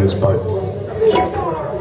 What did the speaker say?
his boats.